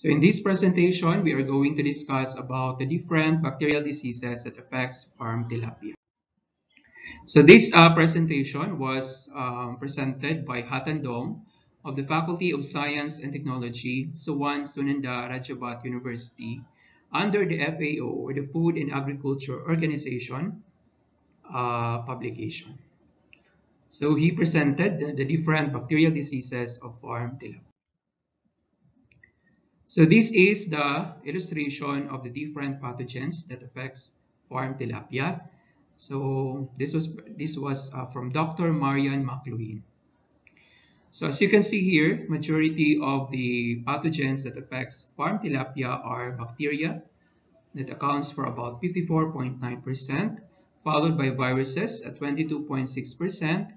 So in this presentation, we are going to discuss about the different bacterial diseases that affects farm tilapia. So this uh, presentation was um, presented by Ha Thanh Dong of the Faculty of Science and Technology, Suan Sunandha Rajabhat University, under the FAO, or the Food and Agriculture Organization uh, publication. So he presented the, the different bacterial diseases of farm tilapia. So this is the illustration of the different pathogens that affects farm tilapia. So this was this was uh, from Dr. Marian McLuhan. So as you can see here, majority of the pathogens that affects farm tilapia are bacteria that accounts for about 54.9%, followed by viruses at 22.6%,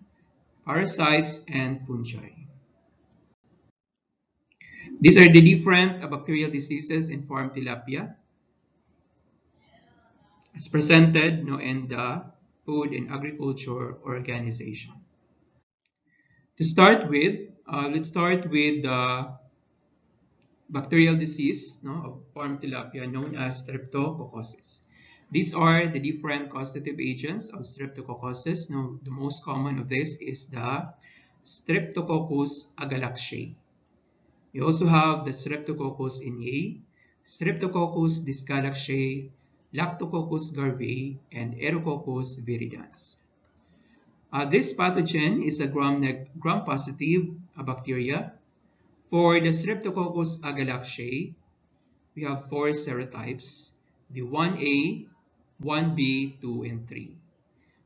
parasites and fungi. These are the different bacterial diseases in farm tilapia as presented no, in the Food and Agriculture Organization. To start with, uh, let's start with the bacterial disease no, of farm tilapia known as streptococcus. These are the different causative agents of streptococcus. Now, the most common of this is the Streptococcus agalactiae. We also have the Streptococcus iniae, Streptococcus dysgalactiae, Lactococcus garvieae, and Enterococcus viridans. Uh, this pathogen is a gram-positive gram bacteria. For the Streptococcus agalactiae, we have four serotypes, the 1A, 1B, 2, and 3.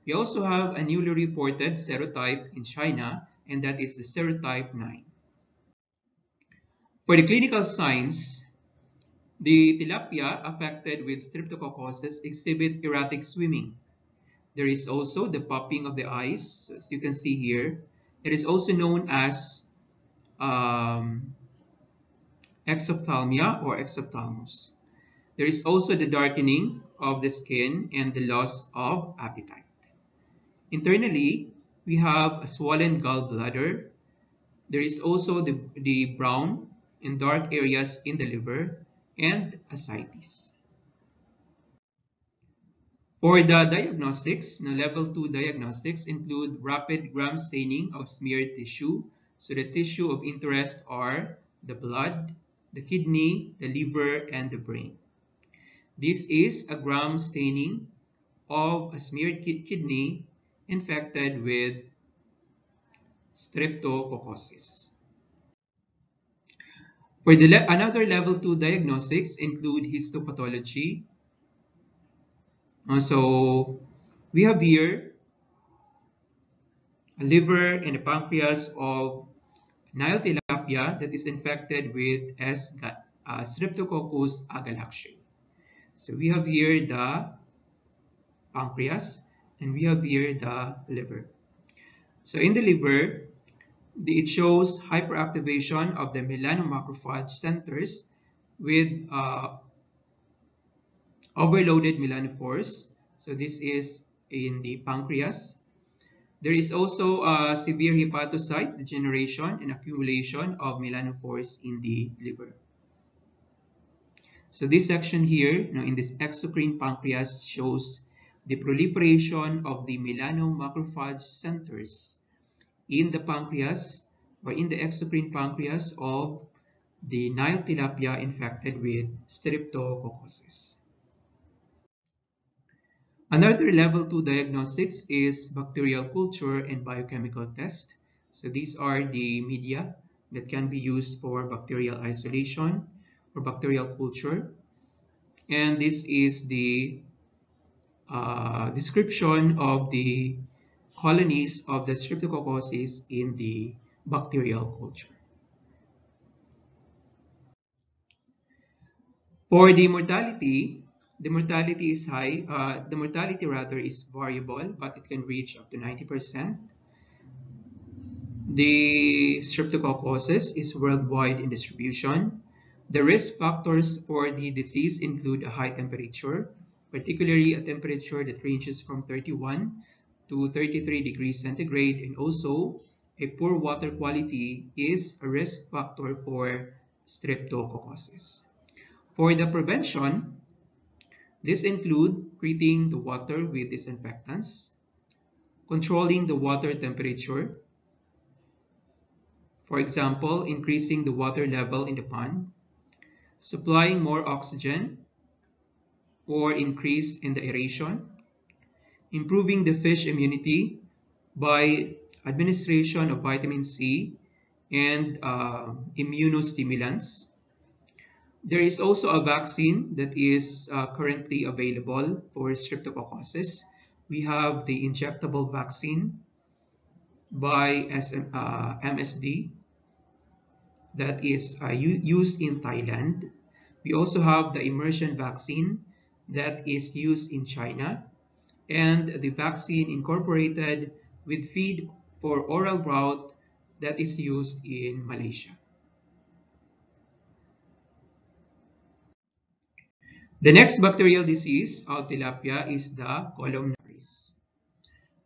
We also have a newly reported serotype in China, and that is the serotype 9. For the clinical signs, the tilapia affected with streptococcus exhibit erratic swimming. There is also the popping of the eyes, as you can see here. It is also known as um, exophthalmia or exophthalmos. There is also the darkening of the skin and the loss of appetite. Internally, we have a swollen gallbladder. There is also the, the brown in dark areas in the liver, and ascites. For the diagnostics, the level 2 diagnostics include rapid gram staining of smear tissue. So the tissue of interest are the blood, the kidney, the liver, and the brain. This is a gram staining of a smeared kidney infected with streptococcus. For the le another level 2 diagnostics include histopathology. Uh, so we have here a liver and a pancreas of Nile tilapia that is infected with S. Uh, Streptococcus agalactiae. So we have here the pancreas and we have here the liver. So in the liver, it shows hyperactivation of the melanomacrophage centers with uh, overloaded melanophores. So this is in the pancreas. There is also a severe hepatocyte degeneration and accumulation of melanophores in the liver. So this section here, you know, in this exocrine pancreas shows the proliferation of the melanomacrophage centers in the pancreas or in the exocrine pancreas of the Nile tilapia infected with streptococcus. Another level 2 diagnostics is bacterial culture and biochemical test. So these are the media that can be used for bacterial isolation or bacterial culture. And this is the uh, description of the colonies of the streptococcus in the bacterial culture. For the mortality, the mortality is high. Uh, the mortality rather is variable, but it can reach up to 90%. The streptococcus is worldwide in distribution. The risk factors for the disease include a high temperature, particularly a temperature that ranges from 31 to 33 degrees centigrade and also a poor water quality is a risk factor for streptococcus. For the prevention, this include treating the water with disinfectants, controlling the water temperature, for example, increasing the water level in the pond, supplying more oxygen or increase in the aeration, improving the fish immunity by administration of vitamin C and uh, immunostimulants. There is also a vaccine that is uh, currently available for streptococcus. We have the injectable vaccine by SM, uh, MSD that is uh, used in Thailand. We also have the immersion vaccine that is used in China and the vaccine incorporated with feed for oral route that is used in Malaysia. The next bacterial disease of tilapia is the columnaris.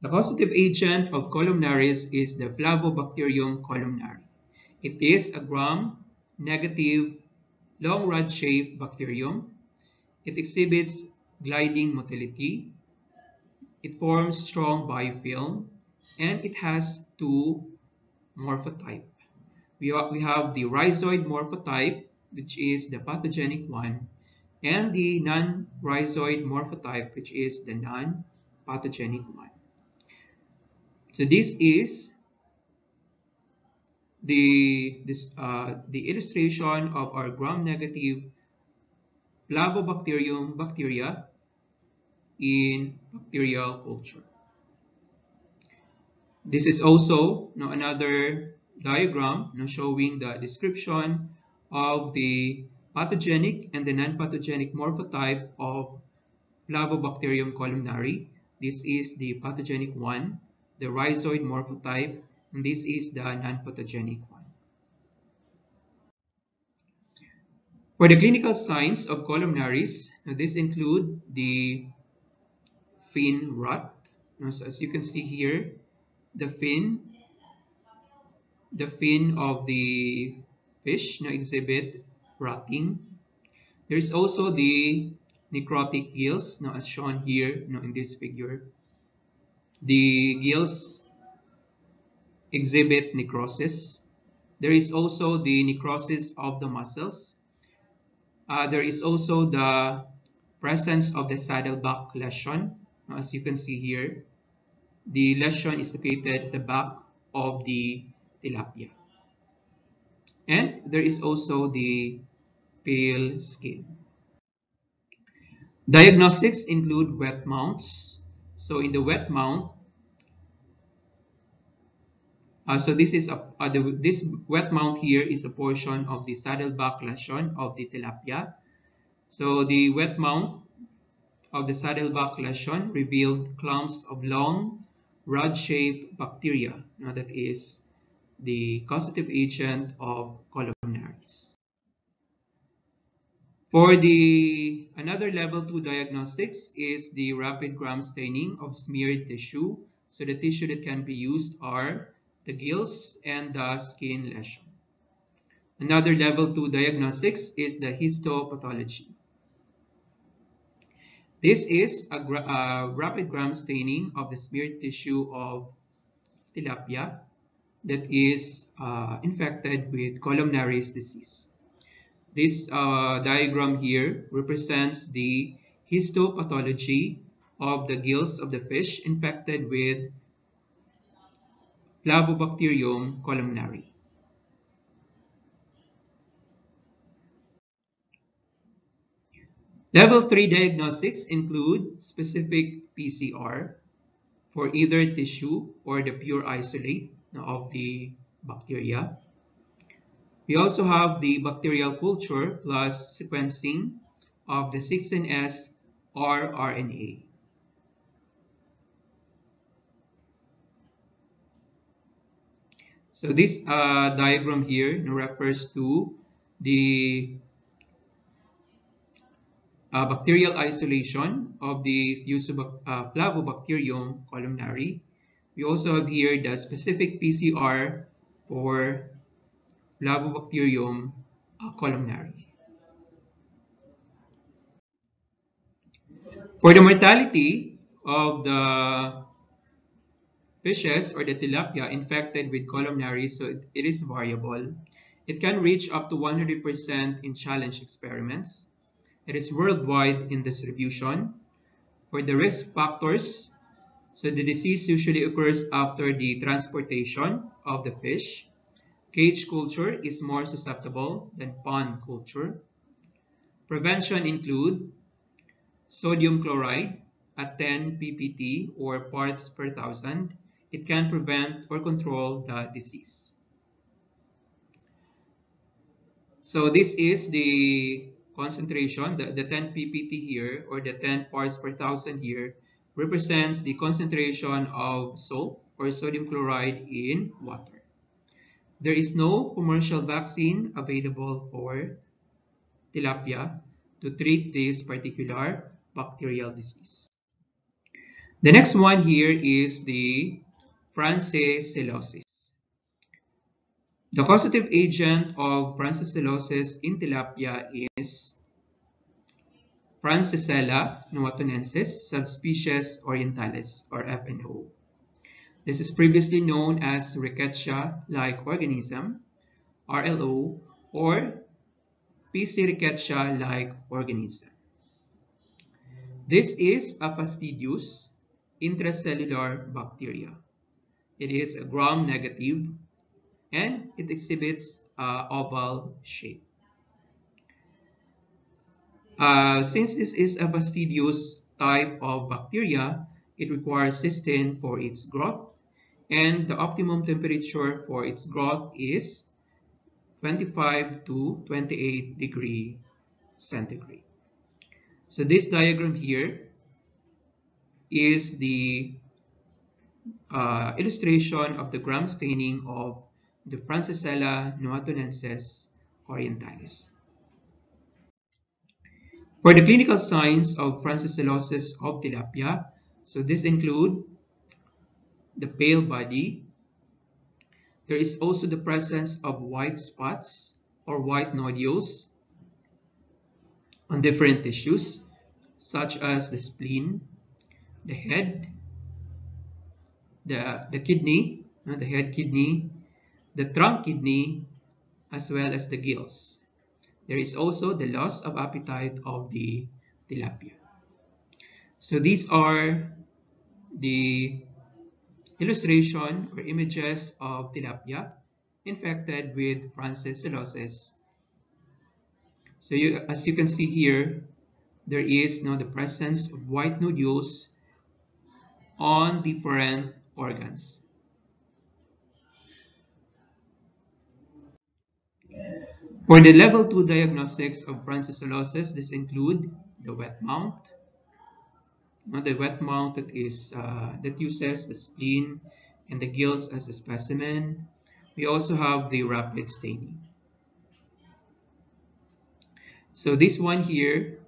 The causative agent of columnaris is the Flavobacterium columnare. It is a gram-negative, long rod-shaped bacterium. It exhibits gliding motility. It forms strong biofilm, and it has two morphotype. We, we have the rhizoid morphotype, which is the pathogenic one, and the non-rhizoid morphotype, which is the non-pathogenic one. So this is the, this, uh, the illustration of our gram-negative Flavobacterium bacteria in bacterial culture. This is also you know, another diagram you know, showing the description of the pathogenic and the non-pathogenic morphotype of Flavobacterium columnare. This is the pathogenic one, the rhizoid morphotype, and this is the non-pathogenic one. For the clinical signs of columnaris, this include the fin rot. as you can see here, the fin, the fin of the fish na exhibit rotting. There is also the necrotic gills now as shown here now in this figure. The gills exhibit necrosis. There is also the necrosis of the muscles. Uh, there is also the presence of the saddleback lesion, as you can see here. The lesion is located at the back of the tilapia. And there is also the pale skin. Diagnostics include wet mounts. So in the wet mount, uh, so this is a, uh, the, this wet mount here is a portion of the saddleback lesion of the tilapia. So the wet mount of the saddleback lesion revealed clumps of long rod-shaped bacteria. Now that is the causative agent of columnaris. For the another level 2 diagnostics is the rapid gram staining of smeared tissue. So the tissue that can be used are the gills and the skin lesion. Another level 2 diagnostics is the histopathology. This is a, a rapid gram staining of the smear tissue of tilapia that is uh, infected with columnaris disease. This uh, diagram here represents the histopathology of the gills of the fish infected with Flavobacterium columnare. Level 3 diagnostics include specific PCR for either tissue or the pure isolate of the bacteria. We also have the bacterial culture plus sequencing of the 16S rRNA. So this uh, diagram here refers to the uh, bacterial isolation of the uh, Flavobacterium columnare. We also have here the specific PCR for Flavobacterium uh, columnare. For the mortality of the fishes or the tilapia infected with columnary, so it is variable. It can reach up to 100% in challenge experiments. It is worldwide in distribution. For the risk factors, so the disease usually occurs after the transportation of the fish. Cage culture is more susceptible than pond culture. Prevention include sodium chloride at 10 ppt or parts per thousand. It can prevent or control the disease. So this is the concentration, the, the 10 ppt here or the 10 parts per thousand here represents the concentration of salt or sodium chloride in water. There is no commercial vaccine available for tilapia to treat this particular bacterial disease. The next one here is the Francisellosis. The causative agent of Francisellosis in tilapia is Francisella noatunensis subspecies orientalis or FNO. This is previously known as Rickettsia-like organism, RLO, or Piscirickettsia-like organism. This is a fastidious intracellular bacteria. It is a gram-negative and it exhibits a oval shape. Uh, since this is a fastidious type of bacteria, it requires cystine for its growth and the optimum temperature for its growth is 25 to 28 degree centigrade. So this diagram here is the uh, illustration of the gram staining of the Francisella noatunensis orientalis. For the clinical signs of francisellosis of tilapia, so this include the pale body. There is also the presence of white spots or white nodules on different tissues, such as the spleen, the head, the, the kidney, the head kidney, the trunk kidney, as well as the gills. There is also the loss of appetite of the tilapia. So these are the illustration or images of tilapia infected with francisellosis. So you, as you can see here, there is now the presence of white nodules on different organs. For the level 2 diagnostics of francisellosis, this include the wet mount. The wet mount that is uh, that uses the spleen and the gills as a specimen. We also have the rapid staining. So this one here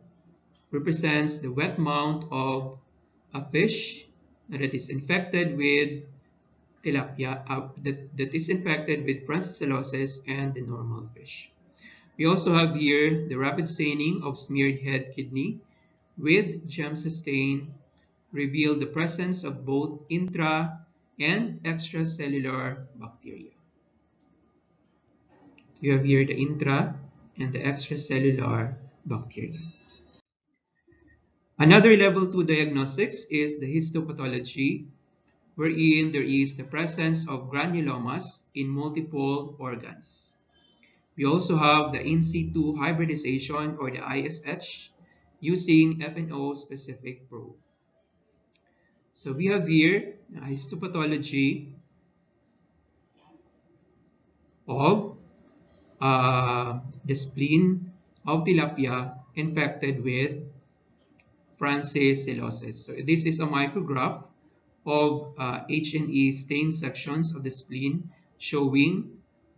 represents the wet mount of a fish that is infected with tilapia, uh, that, that is infected with francisellosis and the normal fish. We also have here the rapid staining of smeared head kidney with Giemsa stain reveal the presence of both intra and extracellular bacteria. You have here the intra and the extracellular bacteria. Another level 2 diagnostics is the histopathology wherein there is the presence of granulomas in multiple organs. We also have the in situ hybridization or the ISH using FNO specific probe. So we have here histopathology of uh, the spleen of tilapia infected with francisellosis. So this is a micrograph of uh, H&E stain sections of the spleen showing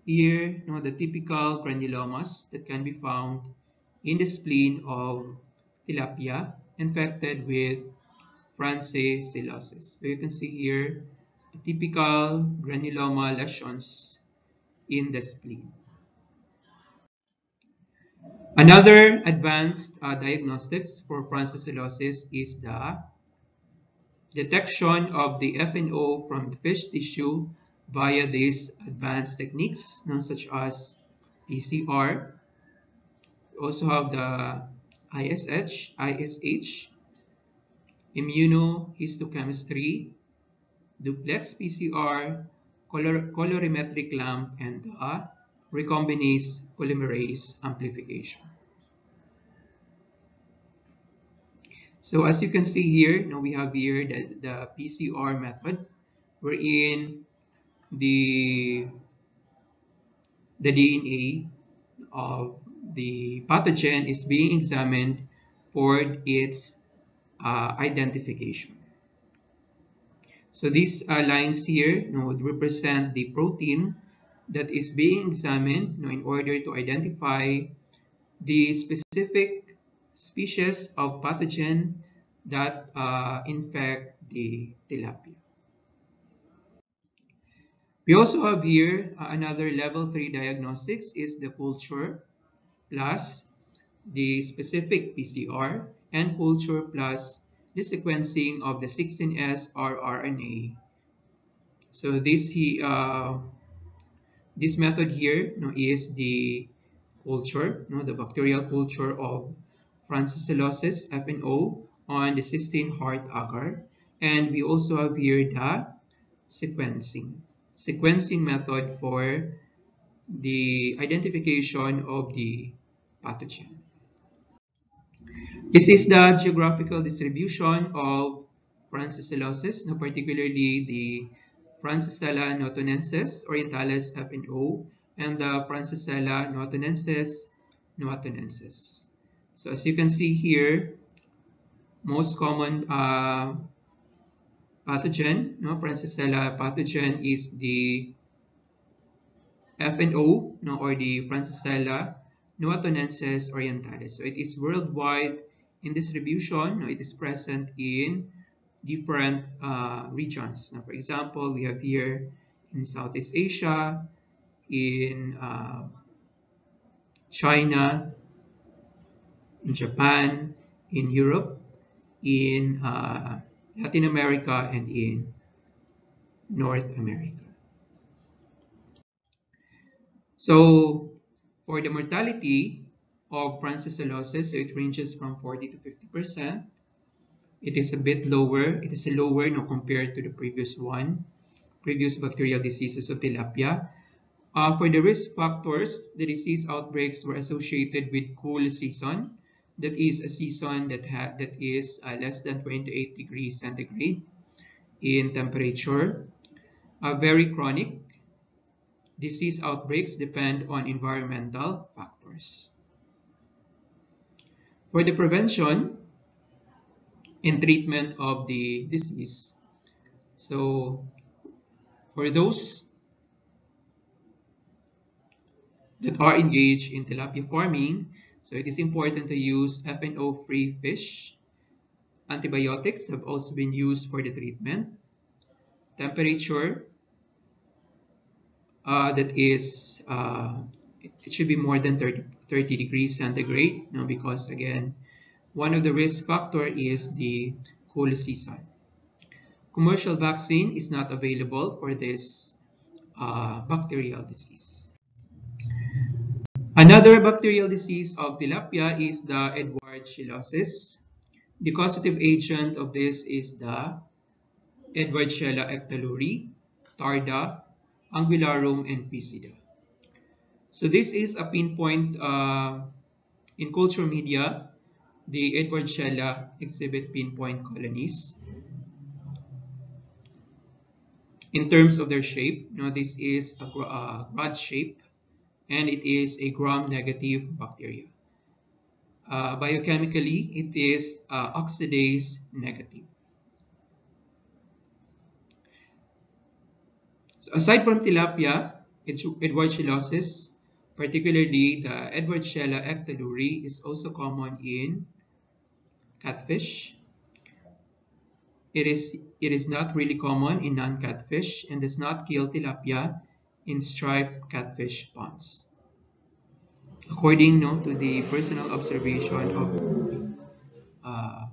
here, you know, the typical granulomas that can be found in the spleen of tilapia infected with francisellosis. So you can see here the typical granuloma lesions in the spleen. Another advanced uh, diagnostics for francisellosis is the detection of the FNO from the fish tissue via these advanced techniques such as PCR. We also have the ISH, ISH, immunohistochemistry, duplex PCR, color colorimetric lamp, and the recombinase polymerase amplification. So as you can see here, now we have here the, the PCR method wherein the, the DNA of the pathogen is being examined for its uh, identification. So these uh, lines here you know, would represent the protein that is being examined you know, in order to identify the specific species of pathogen that uh, infect the tilapia. We also have here uh, another level 3 diagnostics is the culture plus the specific PCR and culture plus the sequencing of the 16S rRNA. So this he uh, this method here you know, is the culture, you know, the bacterial culture of Francisellosis FNO on the cystine heart agar. And we also have here the sequencing. Sequencing method for the identification of the pathogen. This is the geographical distribution of Francisellosis, no, particularly the Francisella noatunensis orientalis FNO and the Francisella noatunensis noatunensis. So as you can see here, most common uh, pathogen, no, Francisella pathogen is the FNO, no, or the Francisella noatunensis orientalis. So it is worldwide in distribution. No, it is present in different uh, regions. Now, for example, we have here in Southeast Asia, in uh, China, in Japan, in Europe, in uh, Latin America, and in North America. So for the mortality of francisellosis, so it ranges from 40 to 50 percent it is a bit lower. It is lower no, compared to the previous one, previous bacterial diseases of tilapia. Uh, for the risk factors, the disease outbreaks were associated with cool season. That is a season that, that is uh, less than 28 degrees centigrade in temperature. Uh, very chronic. Disease outbreaks depend on environmental factors. For the prevention, and treatment of the disease. So for those that are engaged in tilapia farming, so it is important to use FNO-free fish. Antibiotics have also been used for the treatment. Temperature uh, that is, uh, it should be more than 30, 30 degrees centigrade, you because again, one of the risk factor is the cool season. Commercial vaccine is not available for this uh, bacterial disease. Another bacterial disease of tilapia is the Edward Edwardsiellosis. The causative agent of this is the Edwardsiella ictaluri, Tarda, Anguillarum, and Piscida. So this is a pinpoint uh, in culture media the Edwardsiella exhibit pinpoint colonies. In terms of their shape, you know, this is a uh, rod shape and it is a gram-negative bacteria. Uh, biochemically, it is uh, oxidase negative. So aside from tilapia, Edwardsiellosis, particularly the Edwardsiella ictaluri, is also common in catfish. It is, it is not really common in non-catfish and does not kill tilapia in striped catfish ponds. according no, to the personal observation of uh,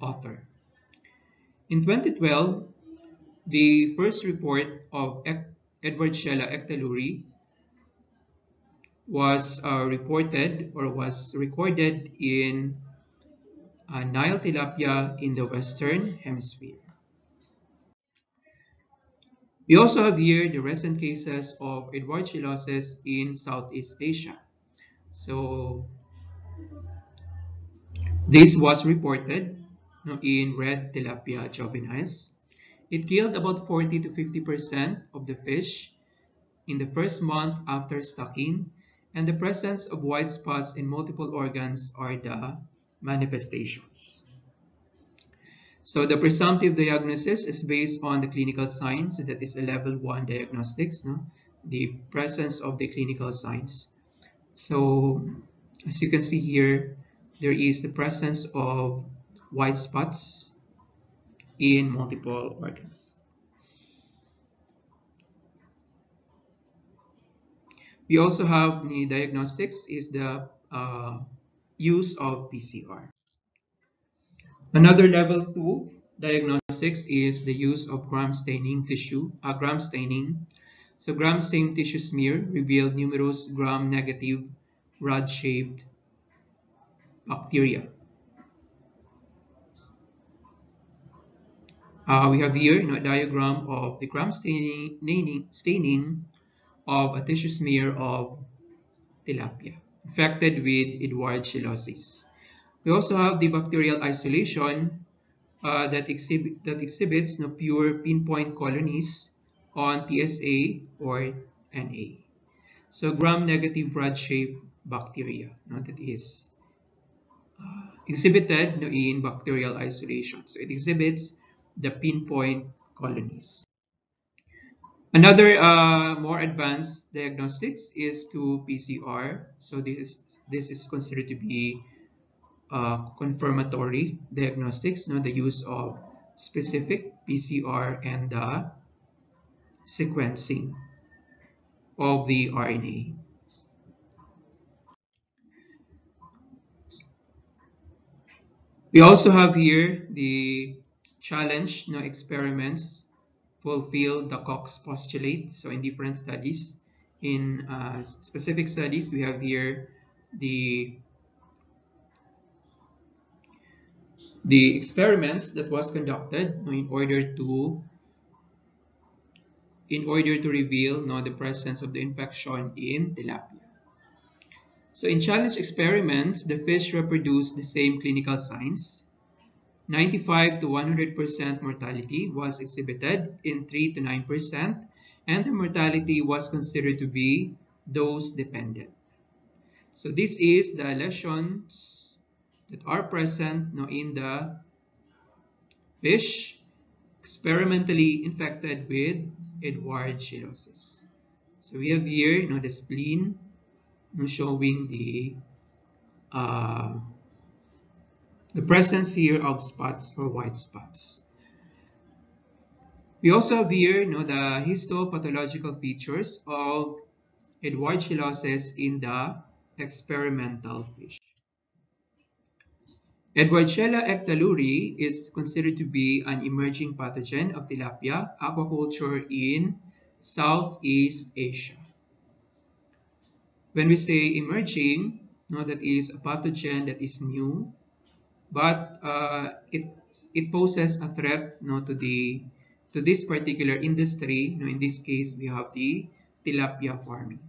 author. In 2012, the first report of Edwardsiella ictaluri was uh, reported or was recorded in uh, Nile tilapia in the Western Hemisphere. We also have here the recent cases of Edwardsiellosis in Southeast Asia. So this was reported in red tilapia juveniles. It killed about 40 to 50% of the fish in the first month after stocking, and the presence of white spots in multiple organs are the manifestations. So the presumptive diagnosis is based on the clinical signs, that is a level 1 diagnostics, no? the presence of the clinical signs. So as you can see here, there is the presence of white spots in multiple organs. We also have the diagnostics is the uh, use of PCR. Another level 2 diagnostics is the use of gram staining tissue, uh, gram staining. So gram stained tissue smear revealed numerous gram negative rod-shaped bacteria. Uh, we have here you know, a diagram of the gram staining, staining of a tissue smear of tilapia infected with Edwardsiellosis. We also have the bacterial isolation uh, that, exhibit, that exhibits no pure pinpoint colonies on TSA or NA. So gram-negative rod-shaped bacteria no, that is uh, exhibited no, in bacterial isolation. So it exhibits the pinpoint colonies. Another uh, more advanced diagnostics is to PCR. So this is this is considered to be uh, confirmatory diagnostics, know, the use of specific PCR and the sequencing of the RNA. We also have here the challenge know, experiments fulfill the Koch's postulate. So in different studies, in uh, specific studies, we have here the the experiments that was conducted in order to in order to reveal no, the presence of the infection in tilapia. So in challenge experiments, the fish reproduced the same clinical signs 95 to 100% mortality was exhibited in 3 to 9% and the mortality was considered to be dose dependent. So this is the lesions that are present now in the fish experimentally infected with Edwardsiellosis. So we have here you know, the spleen showing the uh, the presence here of spots or white spots. We also have here you know, the histopathological features of Edwardsiellosis in the experimental fish. Edwardsiella ictaluri is considered to be an emerging pathogen of tilapia aquaculture in Southeast Asia. When we say emerging, no, that is a pathogen that is new but uh, it it poses a threat no, to the to this particular industry. No, in this case, we have the tilapia farming.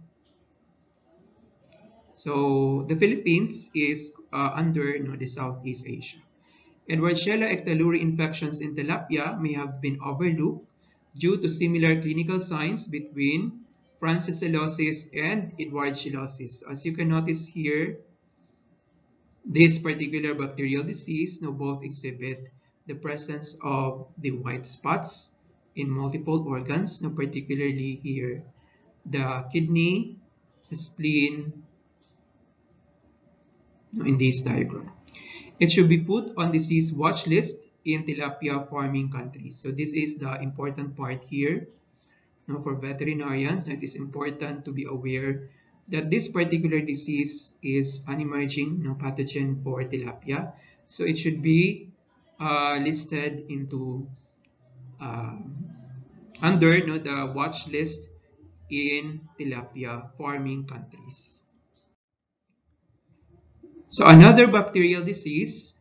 So the Philippines is uh, under no, the Southeast Asia. Edwardsiella ictaluri infections in tilapia may have been overlooked due to similar clinical signs between Francisellosis and Edwardsiellosis. As you can notice here, this particular bacterial disease both exhibit the presence of the white spots in multiple organs, now particularly here the kidney, the spleen, in this diagram. It should be put on disease watch list in tilapia farming countries. So this is the important part here. Now for veterinarians, it is important to be aware that this particular disease is an emerging no, pathogen for tilapia. So it should be uh, listed into uh, under the watch list in tilapia farming countries. So another bacterial disease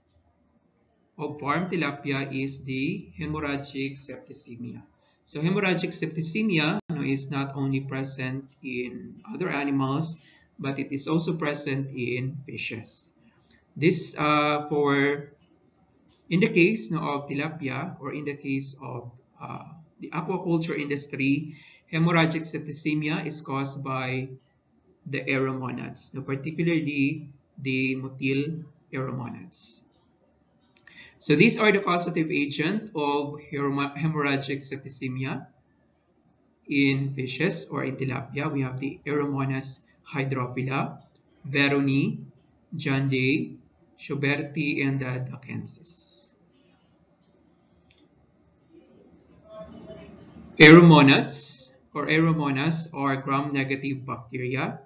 of farm tilapia is the hemorrhagic septicemia. So hemorrhagic septicemia you know, is not only present in other animals, but it is also present in fishes. This uh, for in the case you know, of tilapia or in the case of uh, the aquaculture industry, hemorrhagic septicemia is caused by the aeromonads, particularly the motile aeromonads. So these are the causative agent of hemorrhagic septicemia in fishes or in tilapia. We have the Aeromonas hydrophila, Veronii, Jandaei, Schuberti, and the Dhakensis. Aeromonads or Aeromonas are gram-negative bacteria.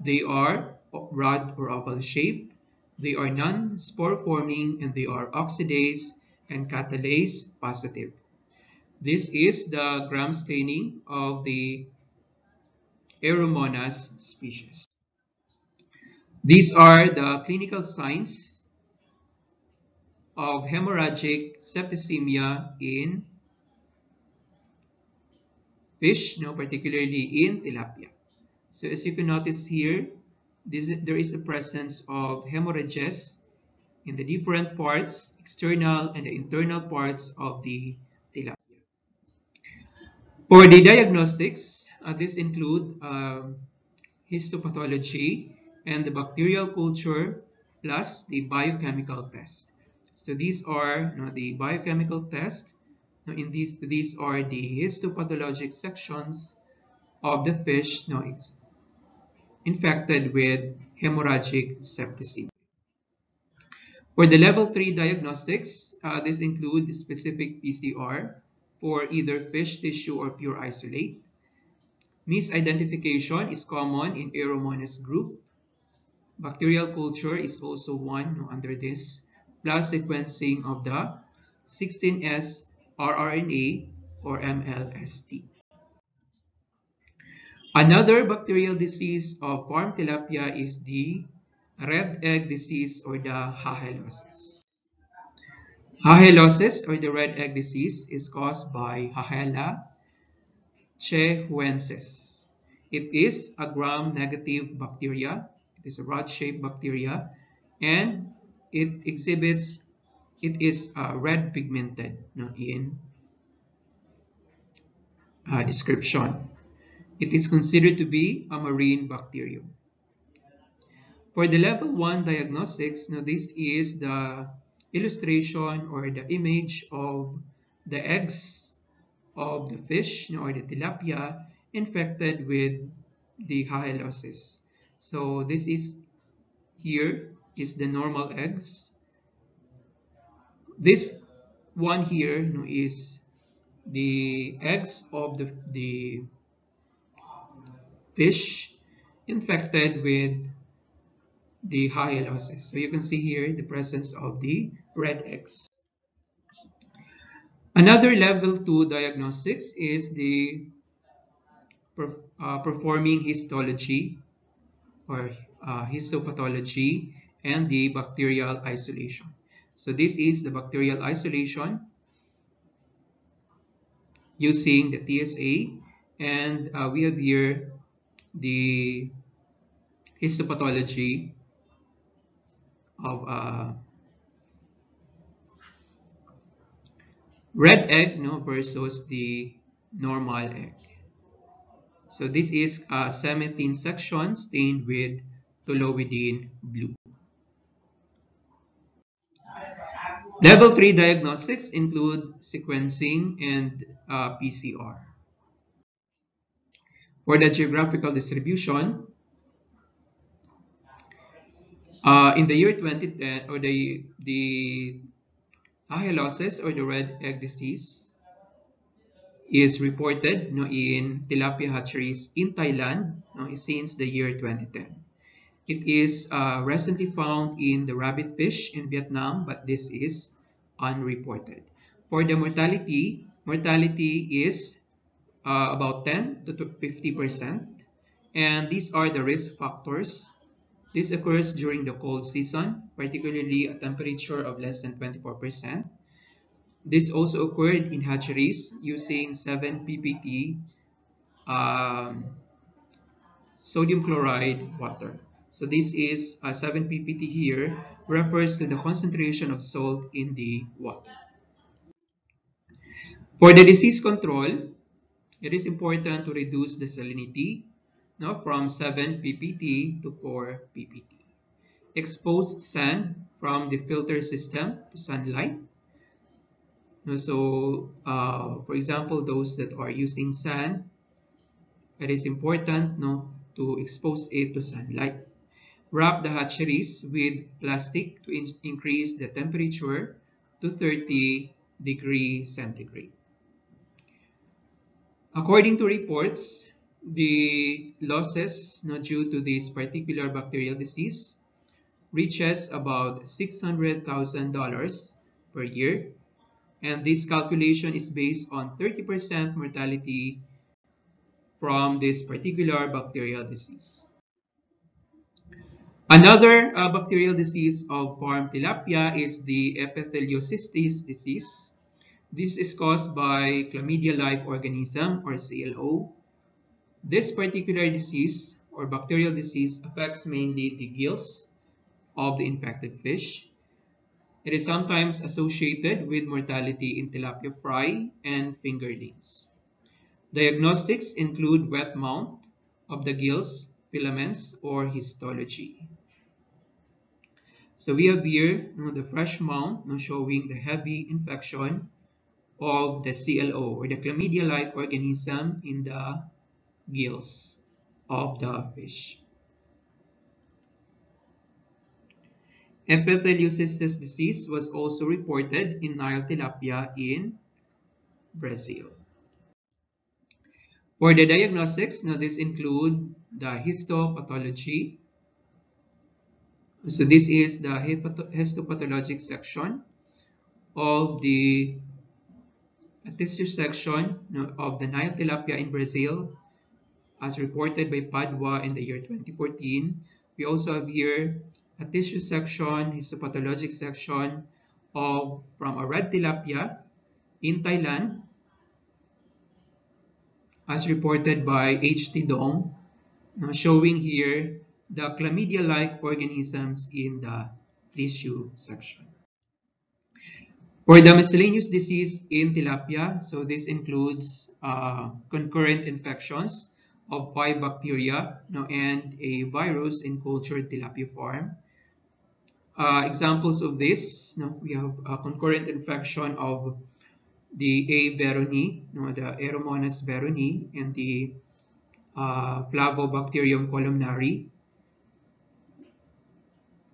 They are rod or oval shape. they are non-spore forming and they are oxidase and catalase positive. This is the gram staining of the Aeromonas species. These are the clinical signs of hemorrhagic septicemia in fish, no, particularly in tilapia. So as you can notice here, this, there is the presence of hemorrhages in the different parts, external and the internal parts of the tilapia. For the diagnostics, uh, this include um, histopathology and the bacterial culture plus the biochemical test. So these are you know, the biochemical test. Now in these, these are the histopathologic sections of the fish. Now it's infected with hemorrhagic septicemia. For the level 3 diagnostics, uh, this include specific PCR for either fish tissue or pure isolate. Misidentification is common in Aeromonas group. Bacterial culture is also one under this, plus sequencing of the 16S rRNA or MLST. Another bacterial disease of farm tilapia is the red egg disease or the Hahellosis. Hahellosis or the red egg disease is caused by Hahella chejuensis. It is a gram-negative bacteria. It is a rod-shaped bacteria and it exhibits, it is uh, red pigmented no, in uh, description. It is considered to be a marine bacterium. For the level 1 diagnostics, now this is the illustration or the image of the eggs of the fish or the tilapia infected with the Hahellosis. So this is here is the normal eggs. This one here is the eggs of the, the fish infected with the Hahellosis. So you can see here the presence of the red eggs. Another level 2 diagnostics is the uh, performing histology or uh, histopathology and the bacterial isolation. So this is the bacterial isolation using the TSA and uh, we have here the histopathology of uh, red egg no, versus the normal egg. So this is a semi-thin section stained with toluidine blue. Level 3 diagnostics include sequencing and uh, PCR. For the geographical distribution, uh, in the year 2010, or the, the Hahellosis or the red egg disease is reported no, in tilapia hatcheries in Thailand no, since the year 2010. It is uh, recently found in the rabbit fish in Vietnam, but this is unreported. For the mortality, mortality is uh, about 10 to 50%. And these are the risk factors. This occurs during the cold season, particularly a temperature of less than 24%. This also occurred in hatcheries using 7 ppt um, sodium chloride water. So this is a 7 ppt here refers to the concentration of salt in the water. For the disease control, it is important to reduce the salinity no, from 7 ppt to 4 ppt. Exposed sand from the filter system to sunlight. So, uh, for example, those that are using sand, it is important no, to expose it to sunlight. Wrap the hatcheries with plastic to in increase the temperature to 30 degrees centigrade. According to reports, the losses not due to this particular bacterial disease reaches about $600,000 per year. And this calculation is based on 30% mortality from this particular bacterial disease. Another uh, bacterial disease of farm tilapia is the epitheliocystis disease. This is caused by chlamydia-like organism or CLO this particular disease or bacterial disease affects mainly the gills of the infected fish. It is sometimes associated with mortality in tilapia fry and fingerlings. Diagnostics include wet mount of the gills, filaments, or histology. So we have here you know, the fresh mount you know, showing the heavy infection of the CLO or the chlamydia-like organism in the gills of the fish. Epitheliocystis disease was also reported in Nile tilapia in Brazil. For the diagnostics, now this include the histopathology. So this is the histopathologic section of the tissue section of the Nile tilapia in Brazil as reported by Padua in the year 2014. We also have here a tissue section, histopathologic section of from a red tilapia in Thailand as reported by H.T. Dong, showing here the chlamydia-like organisms in the tissue section. For the miscellaneous disease in tilapia, so this includes uh, concurrent infections of five bacteria no, and a virus in cultured tilapia farm. Uh, examples of this, no, we have a concurrent infection of the A. veronii, no, the Aeromonas veronii, and the uh, Flavobacterium columnare.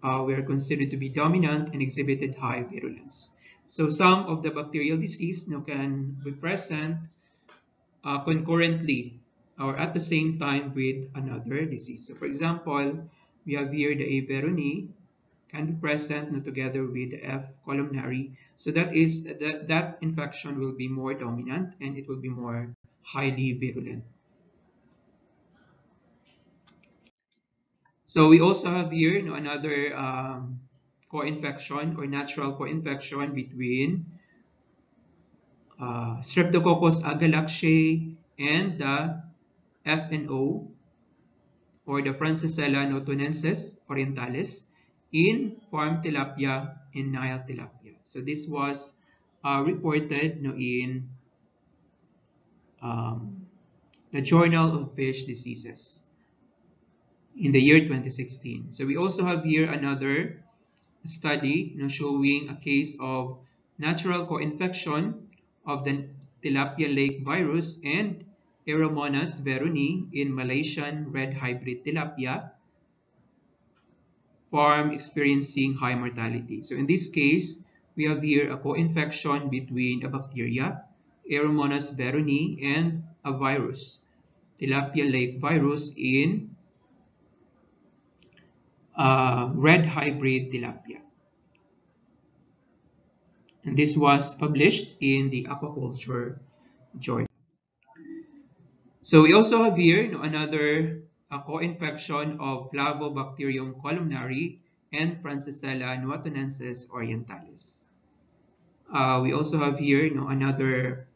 Uh, were considered to be dominant and exhibited high virulence. So some of the bacterial disease can be present uh, concurrently or at the same time with another disease. So for example, we have here the A. veronii can be present together with the F. columnare. So that is that, that infection will be more dominant and it will be more highly virulent. So we also have here you know, another um, co-infection or natural co-infection between uh, Streptococcus agalactiae and the FNO or the Francisella noatunensis orientalis in farm tilapia in Nile tilapia. So this was uh, reported no, in um, the Journal of Fish Diseases in the year 2016. So we also have here another study showing a case of natural co-infection of the tilapia lake virus and Aeromonas veronii in Malaysian red hybrid tilapia farm experiencing high mortality. So in this case, we have here a co-infection between a bacteria, Aeromonas veronii, and a virus. tilapia lake virus in uh, red hybrid tilapia. And this was published in the Aquaculture Journal. So we also have here you know, another uh, co-infection of Flavobacterium columnare and Francisella noatunensis orientalis. Uh, we also have here you know, another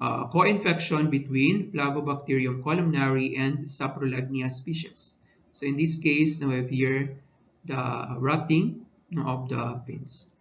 uh, co-infection between Flavobacterium columnare and Saprolegnia species. So in this case, we have here the rotting of the fins.